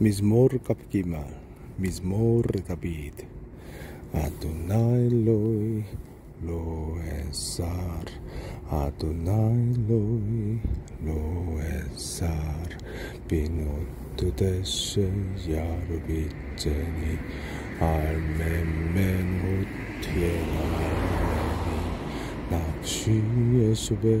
מזמור כ"ג, מזמור דוד. אדוני אלוהי לא אסר, אדוני אלוהי לא אסר, בינות דשא ירביצני, על ממנו תירני, נפשי ישבר,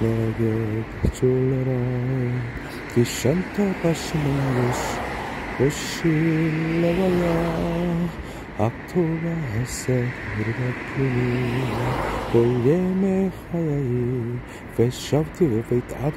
게 졸라라 기샨타 바시마르스 오실라와야 악토가 헤세 우르바푸니 볼예메 하야이 페샵티 베이트 아